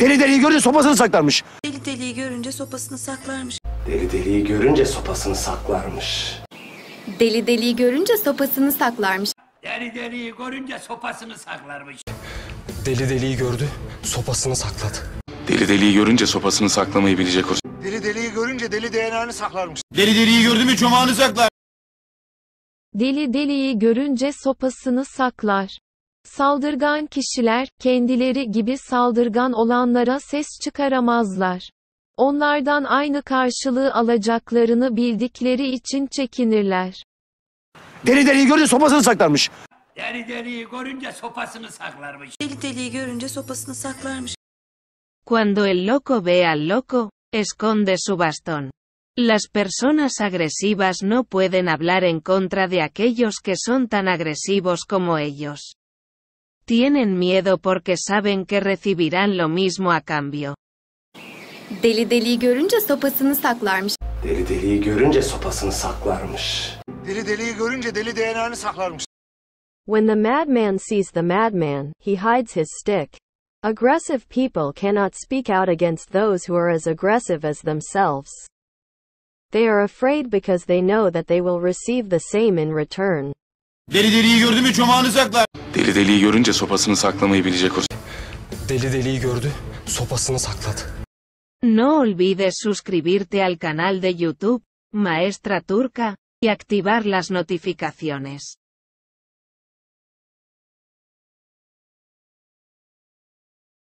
Deli deliyi görünce sopasını saklarmış. Deli deliyi görünce sopasını saklarmış. Deli deliyi görünce sopasını saklarmış. Deli deliyi görünce sopasını saklarmış. Deli deliyi görünce sopasını saklarmış. Deli deliyi gördü, sopasını sakladı. Deli deliyi görünce sopasını saklamayı bilecek o. Deli deliyi görünce deli DNA'nı saklarmış. Deli deliyi gördü mü çomağını saklar. Deli deliyi görünce sopasını saklar. Saldırgan kişiler, kendileri gibi saldırgan olanlara ses çıkaramazlar. Onlardan aynı karşılığı alacaklarını bildikleri için çekinirler. Deli deliyi görünce sopasını saklarmış. Deli deliyi görünce sopasını saklarmış. Deli deliyi görünce sopasını saklarmış. Cuando el loco ve al loco, esconde su bastón. Las personas agresivas no pueden hablar en contra de aquellos que son tan agresivos como ellos. Tienen miedo porque saben que recibirán lo mismo a cambio. Deli deliyi görünce sopasını saklarmış. Deli deliyi görünce sopasını saklarmış. Deli deliyi görünce deli DNA'nı saklarmış. When the madman sees the madman, he hides his stick. Aggressive people cannot speak out against those who are as aggressive as themselves. They are afraid because they know that they will receive the same in return. Deli deliyi gördü mü çomağını saklar. Deli deliyi görünce sopasını saklamayı bilecek o. Deli deliyi gördü, sopasını sakladı. No olvides suscribirte al canal de YouTube, Maestra Turca, y activar las notificaciones.